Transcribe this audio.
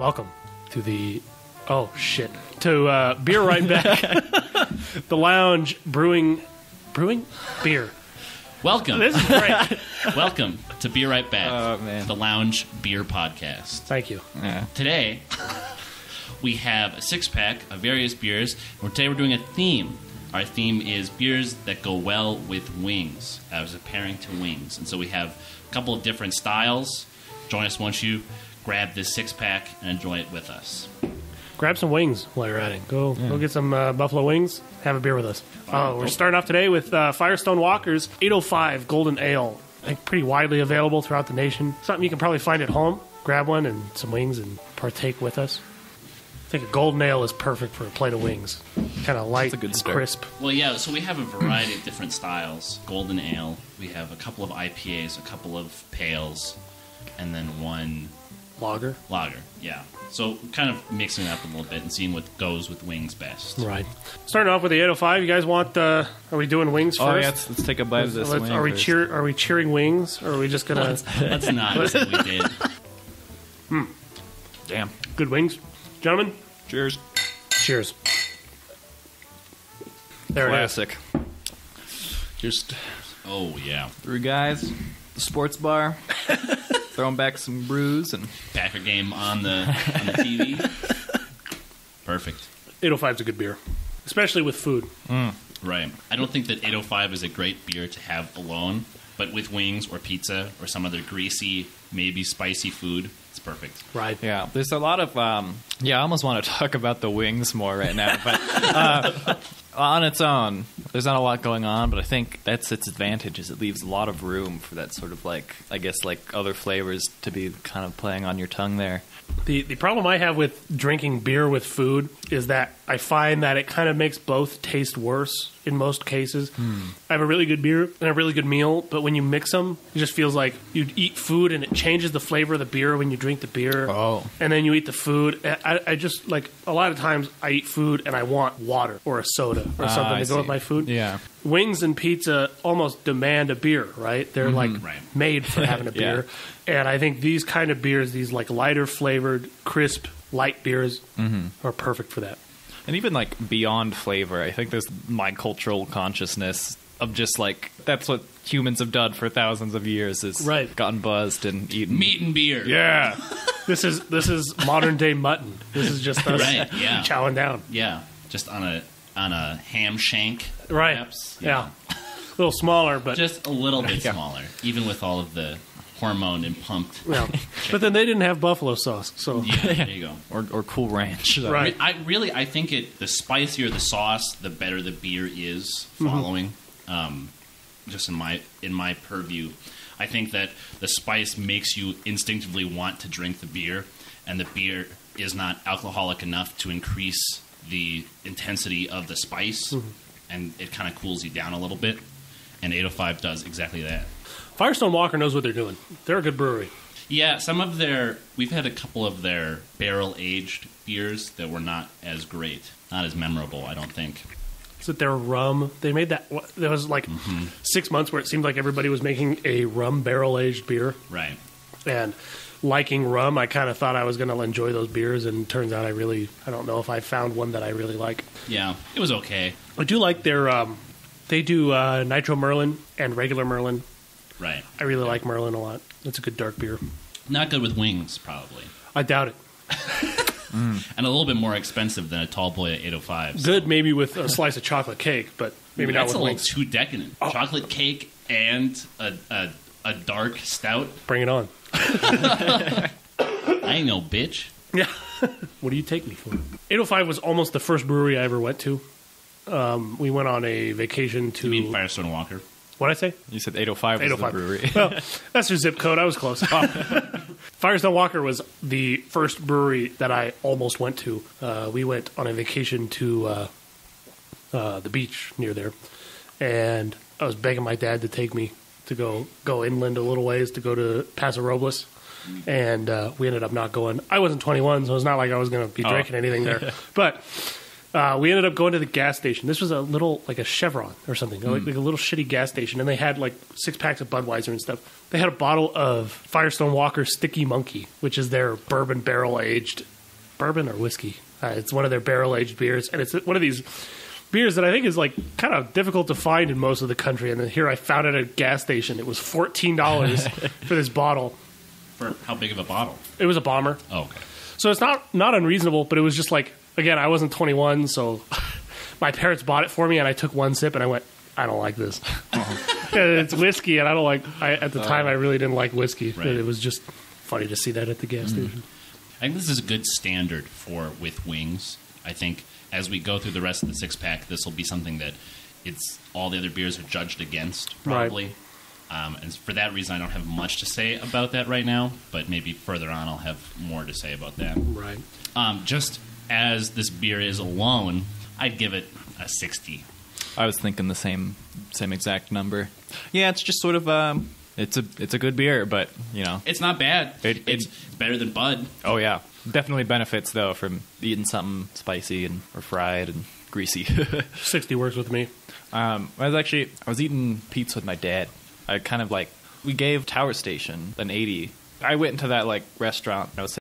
Welcome to the oh shit to uh, beer right back, the lounge brewing brewing beer. Welcome, This is great. welcome to Beer Right Back, Oh, man. the Lounge Beer Podcast. Thank you. Yeah. Today, we have a six pack of various beers. And today, we're doing a theme. Our theme is beers that go well with wings, as a pairing to wings. And so we have a couple of different styles. Join us once you grab this six pack and enjoy it with us. Grab some wings while you're at it. Go go get some uh, buffalo wings. Have a beer with us. Oh, we're starting off today with uh, Firestone Walker's 805 Golden Ale. I think pretty widely available throughout the nation. Something you can probably find at home. Grab one and some wings and partake with us. I think a golden ale is perfect for a plate of wings. Kind of light, a good and start. crisp. Well, yeah, so we have a variety of different styles. Golden Ale, we have a couple of IPAs, a couple of pales, and then one Lager. lager. Yeah. So kind of mixing it up a little bit and seeing what goes with wings best. Right. Starting off with the 805. You guys want? Uh, are we doing wings Oh first? yeah, let's, let's take a bite of this. Let's- wing are we first. cheer? Are we cheering wings, or are we just gonna Let's, let's not say we did. Damn. good wings, gentlemen? Cheers. Cheers. There it is. Classic. Just Oh yeah, three guys, the sports bar, throwing back some brews, and Packer game on the on the TV. Perfect. 805 is a good beer, especially with food. Right. I don't think that 805 is a great beer to have alone, but with wings or pizza or some other greasy, maybe spicy food, it's perfect. Right. yeah, there's a lot of um, yeah. I almost want to talk about the wings more right now, but uh, on its own, there's not a lot going on. But I think that's its advantage is it leaves a lot of room for that sort of like I guess like other flavors to be kind of playing on your tongue there. The the problem I have with drinking beer with food is that I find that it kind of makes both taste worse in most cases. I have a really good beer and a really good meal, but when you mix them, it just feels like you eat food and it changes the flavor of the beer when you drink the beer. Oh. And then you eat the food. I, I just like a lot of times I eat food and I want water or a soda or Ah, something I to go with my food. Yeah. Wings and pizza almost demand a beer, right? They're like Right. made for having a Mm-hmm. Yeah. beer. And I think these kind of beers, these like lighter flavored, crisp, light beers, Mm-hmm. are perfect for that. And even like beyond flavor, I think there's my cultural consciousness of just like that's what humans have done for thousands of years is Right. gotten buzzed and eaten Meat and beer. Yeah, this is this is modern day mutton. This is just us Right, yeah. chowing down. Yeah. Just on a on a ham shank. Right. Perhaps. Yeah, a little smaller, but Just a little bit Yeah. smaller, even with all of the hormone and pumped. well, but then they didn't have buffalo sauce, so Yeah, there you go. or or cool ranch. Right. I really, I think it. The spicier the sauce, the better the beer is following. Um, just in my in my purview, I think that the spice makes you instinctively want to drink the beer, and the beer is not alcoholic enough to increase the intensity of the spice, and it kind of cools you down a little bit. And 805 does exactly that. Firestone Walker knows what they're doing. They're a good brewery. Yeah, some of their we've had a couple of their barrel aged beers that were not as great, not as memorable. I don't think. Is it their rum? They made that. There was like Mm-hmm. six months where it seemed like everybody was making a rum barrel aged beer. Right. And liking rum, I kind of thought I was going to enjoy those beers, and turns out I really, I don't know if I found one that I really like. Yeah, it was okay. I do like their, um, they do uh, Nitro Merlin and regular Merlin. Right. I really like Merlin a lot. It's a good dark beer. Not good with wings, probably, I doubt it. and a little bit more expensive than a tall boy at 805. Good maybe with a slice of chocolate cake, but maybe not That's with a little too decadent. Chocolate cake and a, a a dark stout. Bring it on. I ain't no bitch. Yeah. what do you take me for? 805 was almost the first brewery I ever went to. Um, we went on a vacation to. You mean Firestone Walker? what I say? You said 805 was the brewery. well, that's your zip code. I was close. Firestone Walker was the first brewery that I almost went to. Uh, we went on a vacation to uh, uh, the beach near there, and I was begging my dad to take me to go go inland a little ways to go to Paso Robles, and uh, we ended up not going. I wasn't 21, so it's not like I was going to be Oh. drinking anything there. but Uh, we ended up going to the gas station. This was a little like a Chevron or something, like, like a little shitty gas station, and they had like six packs of Budweiser and stuff. They had a bottle of Firestone Walker Stickee Monkee, which is their bourbon barrel aged bourbon or whiskey. Uh, it's one of their barrel aged beers, and it's one of these beers that I think is like kind of difficult to find in most of the country. And then here I found it at a gas station. It was fourteen dollars for this bottle. For how big of a bottle? It was a bomber. Oh, okay. So it's not not unreasonable, but it was just like again, I wasn't 21, so my parents bought it for me, and I took one sip, and I went, I don't like this. Uh-huh. it's whiskey, and I don't like. I, at the uh, time, I really didn't like whiskey. Right. It was just funny to see that at the gas mm. station. I think this is a good standard for with wings. I think as we go through the rest of the six pack, this will be something that it's all the other beers are judged against Right. probably. Um, and for that reason, I don't have much to say about that right now. But maybe further on, I'll have more to say about that. Right. Um, just as this beer is alone, I'd give it a sixty. I was thinking the same same exact number. Yeah, it's just sort of um, it's a it's a good beer, but you know, It's not bad. It- it- it's better than Bud. oh yeah, definitely benefits though from eating something spicy and or fried and greasy. 60 works with me. um, I was actually I was eating pizza with my dad. I kind of like we gave Tower Station an eighty. I went into that like restaurant. And I was